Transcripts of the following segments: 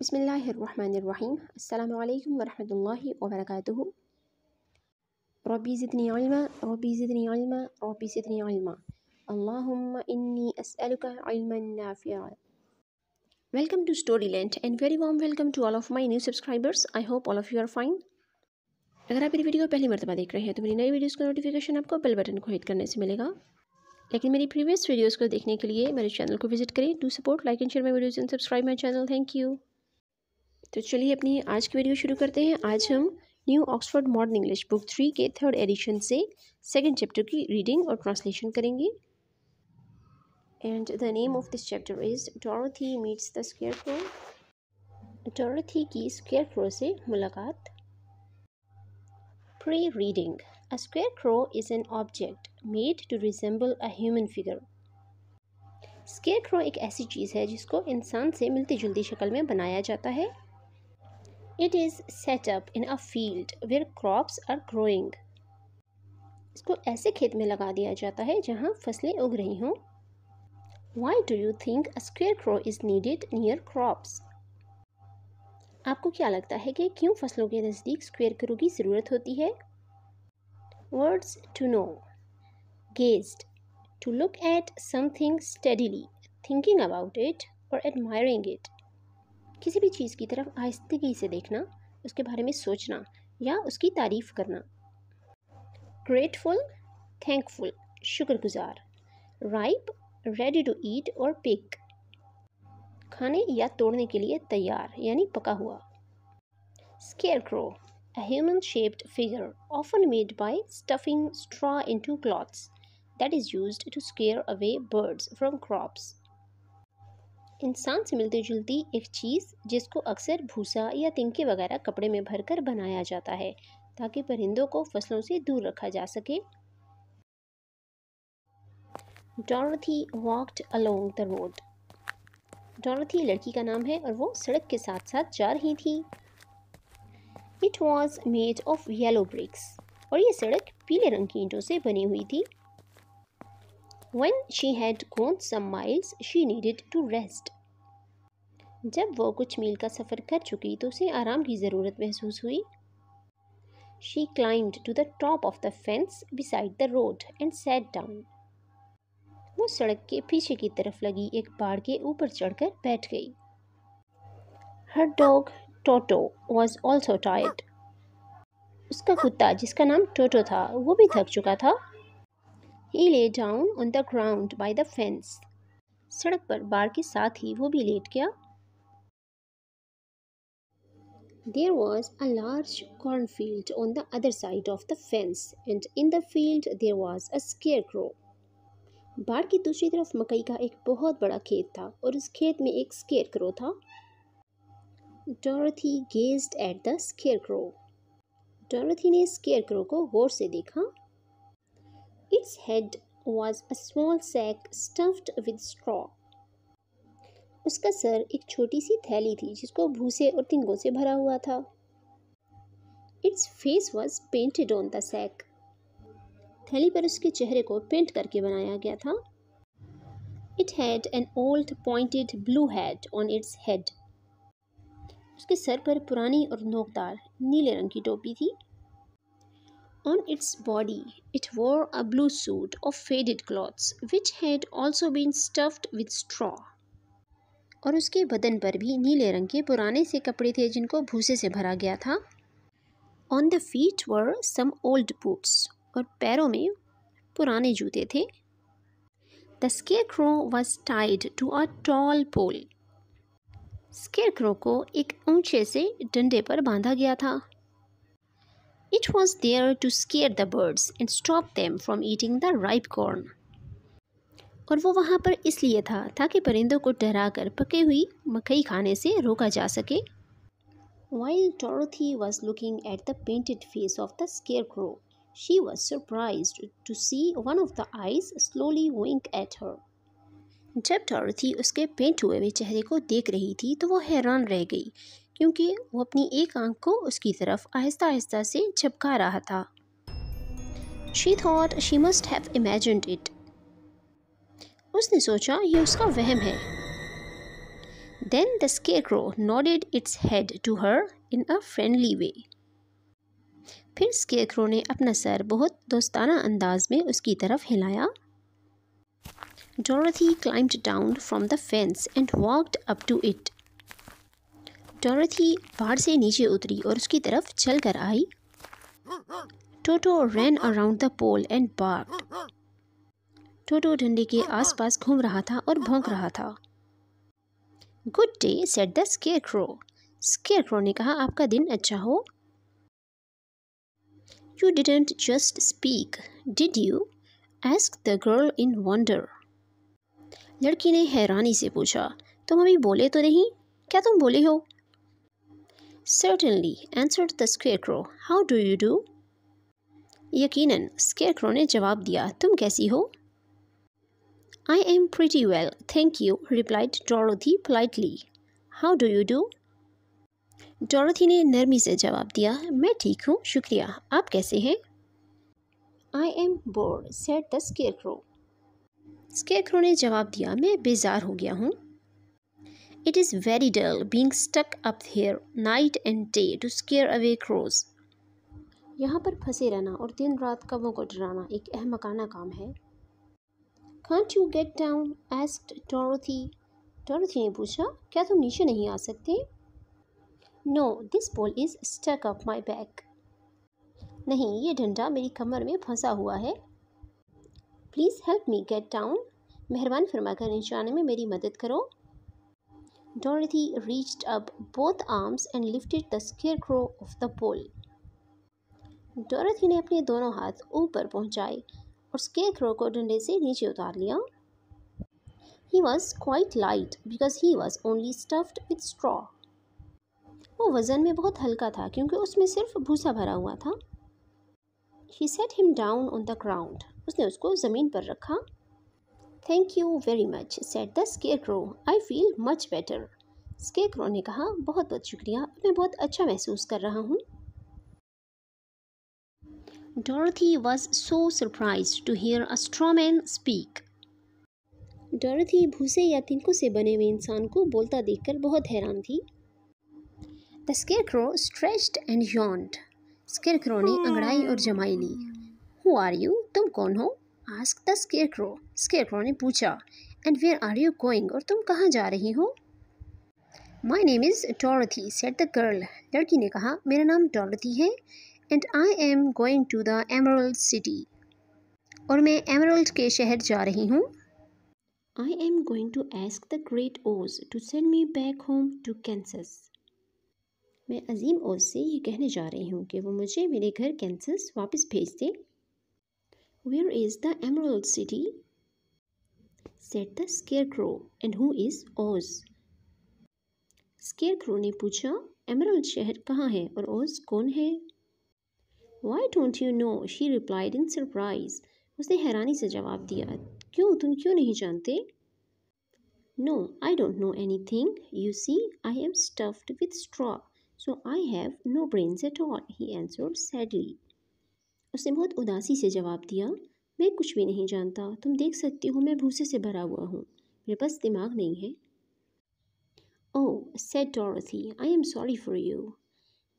बसमीम अल्लाम वरहमल वर्क रबी ज़िदनी इल्मा रबी ज़िदनी इल्मा रबी ज़िदनी इल्मा अल्लाहुम्मा इन्नी अस्अलुका इल्मन नाफिआ subscribers I hope all of you are fine अगर आप मेरी वीडियो पहली मरतबा देख रहे हैं तो मेरी नई वीडियोज़ का नोटिफिकेशन आपको बेल बटन को हिट करने से मिलेगा। लेकिन मेरी प्रीवियस वीडियोज़ को देखने के लिए मेरे चैनल को विज़िट करें। To support like and share my videos and subscribe my channel thank you तो चलिए अपनी आज की वीडियो शुरू करते हैं। आज हम new Oxford modern English book three के थर्ड एडिशन से सेकंड चैप्टर की रीडिंग और ट्रांसलेशन करेंगे। And the name of this chapter is Dorothy meets the scarecrow Dorothy की स्केयर क्रो से मुलाकात। Pre reading a scarecrow is an object made to resemble a human figure scarecrow एक ऐसी चीज़ है जिसको इंसान से मिलती जुलती शक्ल में बनाया जाता है। It is set up in a field where crops are growing इसको ऐसे खेत में लगा दिया जाता है जहाँ फ़सलें उग रही हों। Why do you think a scarecrow is needed near crops आपको क्या लगता है कि क्यों फ़सलों के नज़दीक स्क्वेयर की ज़रूरत होती है? Words to know gazed to look at something steadily thinking about it और एडमायरिंग इट किसी भी चीज़ की तरफ़ आहिस्तगी से देखना, उसके बारे में सोचना या उसकी तारीफ़ करना। ग्रेटफुल थैंकफुल शुक्रगुजार। राइप रेडी टू ईट और पिक खाने या तोड़ने के लिए तैयार, यानी पका हुआ। Scarecrow a human shaped figure, often made by stuffing straw into cloths that is used to scare away birds from crops इंसान से मिलती जुलती एक चीज़ जिसको अक्सर भूसा या तिनके वगैरह कपड़े में भरकर बनाया जाता है ताकि परिंदों को फ़सलों से दूर रखा जा सके। Dorothy walked along the road. Dorothy लड़की का नाम है और वो सड़क के साथ साथ जा रही थी। It was made of yellow bricks और ये सड़क पीले रंग की ईंटों से बनी हुई थी। When she had gone some miles, she needed to rest. जब वो कुछ मील का सफ़र कर चुकी तो उसे आराम की ज़रूरत महसूस हुई। She climbed to the top of the fence beside the road and sat down वो सड़क के पीछे की तरफ़ लगी एक पहाड़ के ऊपर चढ़कर बैठ गई। Her dog Toto was also tired उसका कुत्ता, जिसका नाम टोटो था, वो भी थक चुका था। He lay down on the ground by the fence सड़क पर बाढ़ के साथ ही वो भी लेट गया। There was a large corn field on the other side of the fence and in the field there was a scarecrow बाढ़ की दूसरी तरफ़ मकई का एक बहुत बड़ा खेत था, और उस खेत में एक स्केयर क्रो था। Dorothy gazed at the scarecrow Dorothy ने स्केयर क्रो को गौर से देखा। Its head was a small sack stuffed with straw. उसका सर एक छोटी सी थैली थी जिसको भूसे और तिंगों से भरा हुआ था। Its face was painted on the sack थैली पर उसके चेहरे को पेंट करके बनाया गया था। It had an old pointed blue hat on its head उसके सर पर पुरानी और नोकदार नीले रंग की टोपी थी। On its body, it wore a blue suit of faded cloths, which had also been stuffed with straw. और उसके बदन पर भी नीले रंग के पुराने से कपड़े थे जिनको भूसे से भरा गया था। On the feet were some old boots और पैरों में पुराने जूते थे। The scarecrow was tied to a tall pole scarecrow को एक ऊँचे से डंडे पर बांधा गया था। It was there to scare the birds and stop them from eating the ripe corn. और वो वहाँ पर इसलिए था ताकि परिंदों को डराकर पके हुई मकई खाने से रोका जा सके। While Dorothy was looking at the painted face of the scarecrow, she was surprised to see one of the eyes slowly wink at her. जब डॉरथी उसके पेंट हुए हुए चेहरे को देख रही थी तो वो हैरान रह गई क्योंकि वो अपनी एक आँख को उसकी तरफ़ आहिस्ता आहिस्ता से झपका रहा था। She thought she must have imagined it उसने सोचा, ये उसका वहम है. Then the scarecrow nodded its head to her in a friendly way फिर स्केक्रो ने अपना सर बहुत दोस्ताना अंदाज में उसकी तरफ़ हिलाया। Dorothy climbed down from the fence and walked up to it Dorothy बाहर से नीचे उतरी और उसकी तरफ़ चल कर आई। Toto ran around the pole and barked Toto डंडे के आसपास घूम रहा था और भौंक रहा था। Good day said the scarecrow scarecrow ने कहा आपका दिन अच्छा हो? You didn't just speak did you asked the girl in wonder लड़की ने हैरानी से पूछा तुम अभी बोले तो नहीं? क्या तुम बोले हो? Certainly answered the scarecrow how do you do यकीनन स्केयर क्रो ने जवाब दिया तुम कैसी हो? I am pretty well thank you replied Dorothy politely how do you do Dorothy ने नरमी से जवाब दिया, मैं ठीक हूँ, शुक्रिया, आप कैसे हैं? I am bored said the scarecrow scarecrow ने जवाब दिया, मैं बेजार हो गया हूँ। It is very dull being stuck up here night and day to scare away crows यहाँ पर फंसे रहना और दिन रात कबों को डराना एक अहमकाना काम है। Can't you get down asked Dorothy Dorothy ने पूछा, क्या तुम नीचे नहीं आ सकते? No this pole is stuck up my back नहीं, ये डंडा मेरी कमर में फंसा हुआ है। Please help me get down मेहरबान फरमा कर नीचे आने में मेरी मदद करो. Dorothy reached up both arms and lifted the scarecrow off the pole Dorothy ने अपने दोनों हाथ ऊपर पहुँचाए। और स्केयर को डंडे से नीचे उतार लिया। He was quite light because he was only stuffed with straw वो वज़न में बहुत हल्का था क्योंकि उसमें सिर्फ़ भूसा भरा हुआ था। He set him down on the ground उसने उसको ज़मीन पर रखा। Thank you very much said the scare I feel much better scarecrow ने कहा बहुत बहुत शुक्रिया। मैं बहुत अच्छा महसूस कर रहा हूँ। Dorothy was so surprised to hear a straw man speak. डोरथी भूसे या तिनकों से बने हुए इंसान को बोलता देखकर बहुत हैरान थी। The scarecrow stretched and yawned scarecrow ने अंगड़ाई और जमाई ली। हु आर यू तुम कौन हो? आस्क द स्केरक्रो स्केरक्रो ने पूछा and where are you going और तुम कहाँ जा रही हो? My name is Dorothy said the girl लड़की ने कहा मेरा नाम डोरथी है। And I am going to the Emerald City और मैं एमरल्ड के शहर जा रही हूँ। I am going to ask the great Oz to send me back home to Kansas मैं अजीम ओज से ये कहने जा रही हूँ कि वो मुझे मेरे घर कैंसस वापस भेज दे। Where is the Emerald City said the scarecrow and who is Oz scarecrow ने पूछा एमरल्ड शहर कहाँ है और ओज कौन है? Why don't you know she replied in surprise उसने हैरानी से जवाब दिया, क्यों? तुम क्यों नहीं जानते? No I don't know anything you see I am stuffed with straw so I have no brains at all he answered sadly उसने बहुत उदासी से जवाब दिया, मैं कुछ भी नहीं जानता। तुम देख सकती हो, मैं भूसे से भरा हुआ हूँ। मेरे पास दिमाग नहीं है. ओह said Dorothy I am sorry for you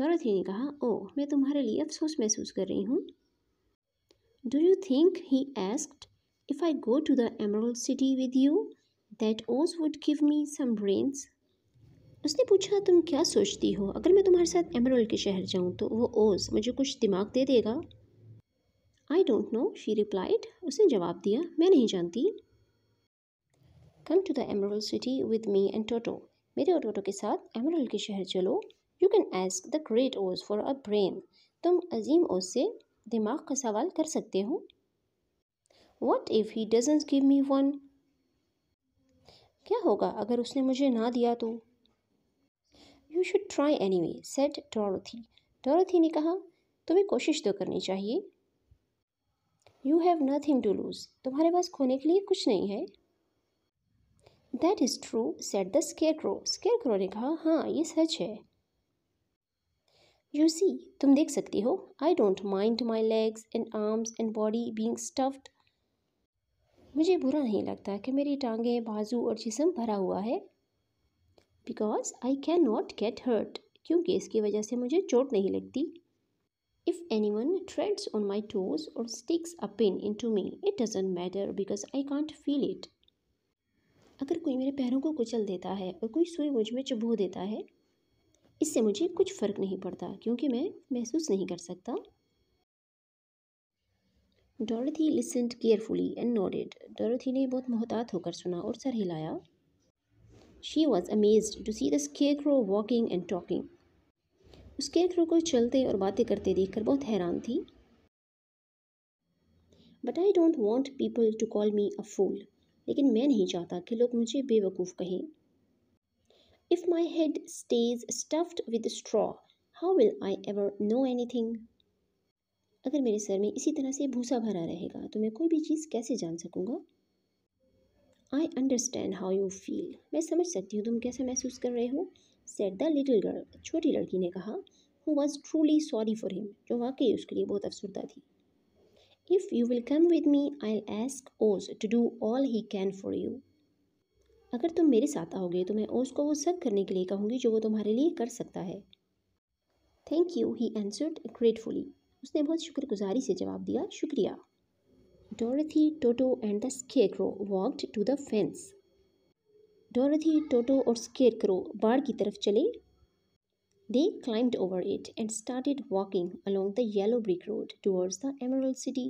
Dorothy ने कहा, ओह, मैं तुम्हारे लिए अफसोस महसूस कर रही हूँ। Do you think he asked if I go to the Emerald City with you that Oz would give me some brains उसने पूछा, तुम क्या सोचती हो? अगर मैं तुम्हारे साथ एमरल्ड के शहर जाऊँ तो वो ओज मुझे कुछ दिमाग दे देगा? I don't know she replied उसने जवाब दिया, मैं नहीं जानती। Come to the Emerald City with me and Toto मेरे और टोटो के साथ एमरल्ड के शहर चलो। You can ask the great Oz for a brain तुम अजीम ओज से दिमाग का सवाल कर सकते हो। What if he doesn't give me one क्या होगा अगर उसने मुझे ना दिया तो? You should try anyway said Dorothy Dorothy ने कहा, तुम्हें कोशिश तो करनी चाहिए। You have nothing to lose तुम्हारे पास खोने के लिए कुछ नहीं है। That is true said the scarecrow scarecrow ने कहा हाँ ये सच है। यू सी तुम देख सकती हो I don't mind my legs and arms and body being stuffed मुझे बुरा नहीं लगता कि मेरी टांगें, बाजू और जिसम भरा हुआ है। Because I cannot get hurt क्योंकि इसकी वजह से मुझे चोट नहीं लगती। If anyone treads on my toes or sticks a pin into me it doesn't matter because I can't feel it अगर कोई मेरे पैरों को कुचल देता है और कोई सुई मुझमें चुभो देता है इससे मुझे कुछ फ़र्क नहीं पड़ता, क्योंकि मैं महसूस नहीं कर सकता। Dorothy listened carefully and nodded. Dorothy ने बहुत मोहतात होकर सुना और सर हिलाया। She was amazed to see the scare walking and talking. उस स्केयर को चलते और बातें करते देखकर बहुत हैरान थी। But I don't want people to call me a fool, लेकिन मैं नहीं चाहता कि लोग मुझे बेवकूफ़ कहें। My head stays stuffed with straw how will I ever know thing अगर मेरे सर में इसी तरह से भूसा भरा रहेगा तो मैं कोई भी चीज़ कैसे जान सकूँगा? I understand how you feel मैं समझ सकती हूँ तुम कैसा महसूस कर रहे हो सेट द लिटिल गर्ल छोटी लड़की ने कहा who was truly sorry for him जो वाकई उसके लिए बहुत अफसरदा थी। If you will come with me I ask Oz to do all he can for you अगर तुम मेरे साथ आओगे तो मैं उसको वो सब करने के लिए कहूँगी जो वो तुम्हारे लिए कर सकता है। Thank you he answered gratefully उसने बहुत शुक्रगुजारी से जवाब दिया, शुक्रिया। Dorothy Toto and the scarecrow walk to the fence Dorothy Toto और स्केक्रो बाढ़ की तरफ़ चले। They climb over it and started walking along the yellow brick road towards the Emerald City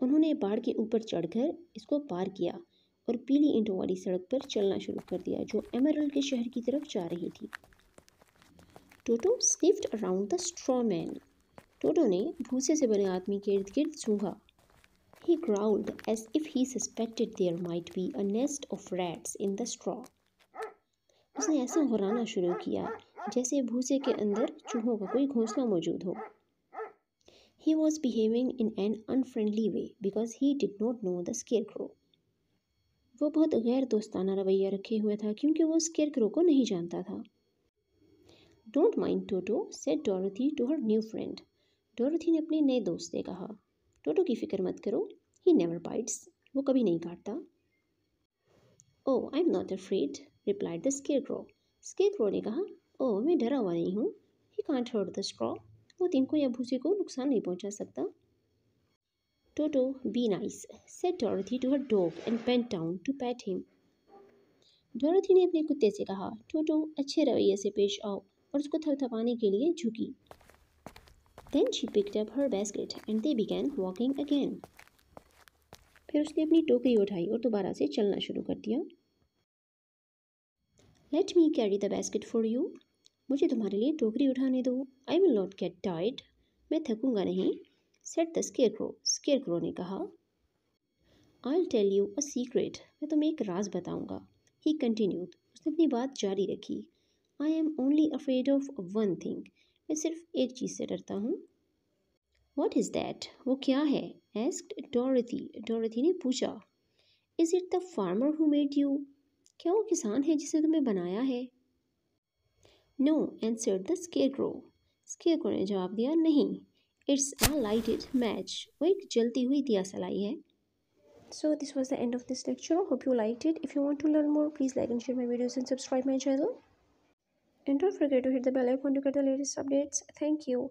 उन्होंने बाढ़ के ऊपर चढ़कर इसको पार किया। और पीली ईंटों वाली सड़क पर चलना शुरू कर दिया, जो एमरल के शहर की तरफ़ जा रही थी। Toto sniffed around the straw man. Toto ने भूसे से बने आदमी के इर्द गिर्द सूंघा। He growled as if he suspected there might be a nest of rats in the straw उसने ऐसे घुराना शुरू किया, जैसे भूसे के अंदर चूहों का कोई घोंसला मौजूद हो। He was behaving in an unfriendly way because he did not know the scarecrow वो बहुत गैर दोस्ताना रवैया रखे हुए था क्योंकि वो स्केरक्रो को नहीं जानता था। Don't mind Toto said Dorothy to her new friend Dorothy ने अपने नए दोस्त से कहा टोटो की फ़िक्र मत करो ही नेवर बाइट्स वो कभी नहीं काटता. ओ I am not a afraid replied the scarecrow scarecrow ने कहा ओ oh, मैं डरा हुआ नहीं हूँ he can't hurt the straw वो तिनको या भूसे को नुकसान नहीं पहुँचा सकता। Toto be nice said Dorothy to her dog and bent down to pat him Dorothy ने अपने कुत्ते से कहा टोटो अच्छे रवैये से पेश आओ और उसको थपथपाने के लिए झुकी. Then she picked up her basket and they began walking again. फिर उसने अपनी टोकरी उठाई और दोबारा से चलना शुरू कर दिया। Let me carry the basket for you मुझे तुम्हारे लिए टोकरी उठाने दो. आई विल नॉट गेट टाइड मैं थकूँगा नहीं said the scarecrow scarecrow ने कहा I tell you a secret मैं तुम्हें एक राज बताऊँगा. ही कंटिन्यूड उसने अपनी बात जारी रखी। I am only afraid of one thing मैं सिर्फ़ एक चीज़ से डरता हूँ. वॉट इज़ दैट वो क्या है? एस्क्ड डोरथी डोरथी ने पूछा is it the farmer who made you क्या वो किसान है जिसे तुम्हें बनाया है? No answer the scare scare ने जवाब दिया, नहीं. It's a lighted match. Wait, जलती हुई diya salai hai. So this was the end of this lecture. Hope you liked it. If you want to learn more, please like and share my videos and subscribe my channel. And don't forget to hit the bell icon to get the latest updates. Thank you.